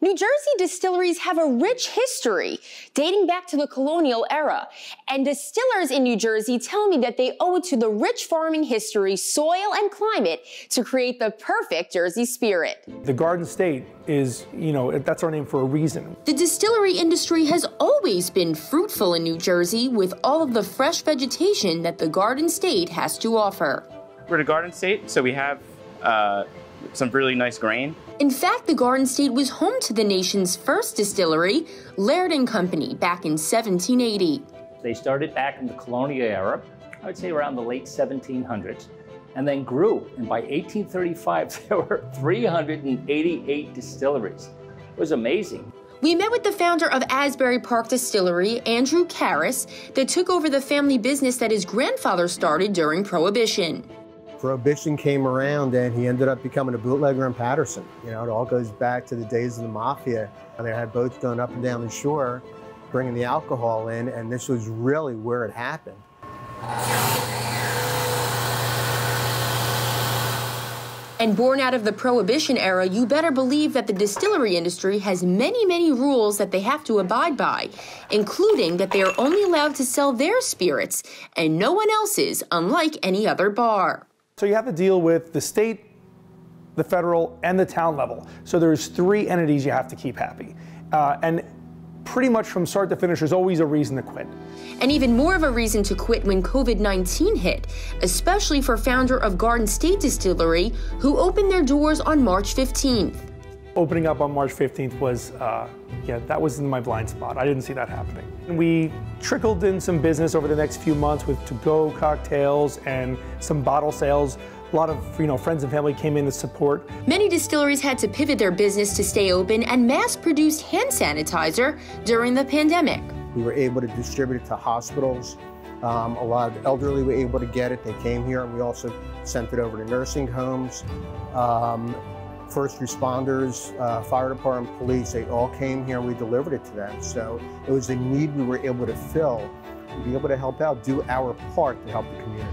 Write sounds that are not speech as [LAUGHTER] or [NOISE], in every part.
New Jersey distilleries have a rich history dating back to the colonial era. And distillers in New Jersey tell me that they owe it to the rich farming history, soil, and climate to create the perfect Jersey spirit. The Garden State is, you know, that's our name for a reason. The distillery industry has always been fruitful in New Jersey with all of the fresh vegetation that the Garden State has to offer. We're the Garden State, so we have uh, some really nice grain. In fact, the Garden State was home to the nation's first distillery, Laird and Company, back in 1780. They started back in the colonial era, I would say around the late 1700s, and then grew. And by 1835, [LAUGHS] there were 388 distilleries. It was amazing. We met with the founder of Asbury Park Distillery, Andrew Karras, that took over the family business that his grandfather started during Prohibition. Prohibition came around and he ended up becoming a bootlegger in Paterson. You know, it all goes back to the days of the mafia. They had boats going up and down the shore, bringing the alcohol in, and this was really where it happened. And born out of the Prohibition era, you better believe that the distillery industry has many, many rules that they have to abide by, including that they are only allowed to sell their spirits and no one else's, unlike any other bar. So you have to deal with the state, the federal, and the town level. So there's three entities you have to keep happy. Uh, and pretty much from start to finish, there's always a reason to quit. And even more of a reason to quit when COVID 19 hit, especially for founder of Garden State Distillery, who opened their doors on March 15th. Opening up on March 15th was, uh, yeah, that was in my blind spot. I didn't see that happening. We trickled in some business over the next few months with to-go cocktails and some bottle sales. A lot of you know friends and family came in to support. Many distilleries had to pivot their business to stay open and mass-produced hand sanitizer during the pandemic. We were able to distribute it to hospitals. Um, a lot of the elderly were able to get it. They came here, and we also sent it over to nursing homes. Um, first responders, uh, fire department, police, they all came here and we delivered it to them. So it was a need we were able to fill, to be able to help out, do our part to help the community.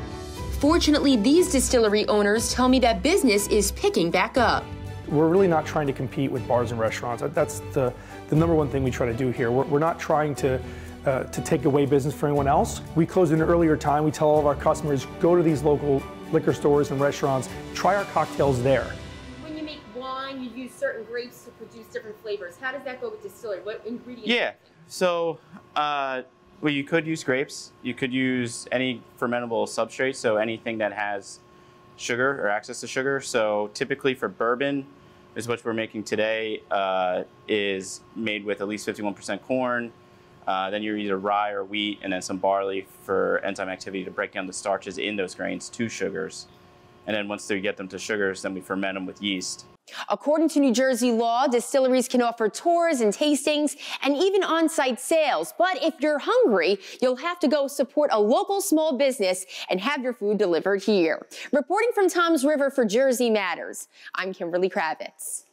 Fortunately, these distillery owners tell me that business is picking back up. We're really not trying to compete with bars and restaurants. That's the, the number one thing we try to do here. We're, we're not trying to, uh, to take away business for anyone else. We close in an earlier time. We tell all of our customers, go to these local liquor stores and restaurants, try our cocktails there wine, you use certain grapes to produce different flavors. How does that go with distillery? What ingredients? Yeah. So, uh, well, you could use grapes. You could use any fermentable substrate, so anything that has sugar or access to sugar. So typically for bourbon, is what we're making today, uh, is made with at least 51% corn. Uh, then you're either rye or wheat, and then some barley for enzyme activity to break down the starches in those grains to sugars. And then once they get them to sugars, then we ferment them with yeast. According to New Jersey law, distilleries can offer tours and tastings and even on-site sales. But if you're hungry, you'll have to go support a local small business and have your food delivered here. Reporting from Toms River for Jersey Matters, I'm Kimberly Kravitz.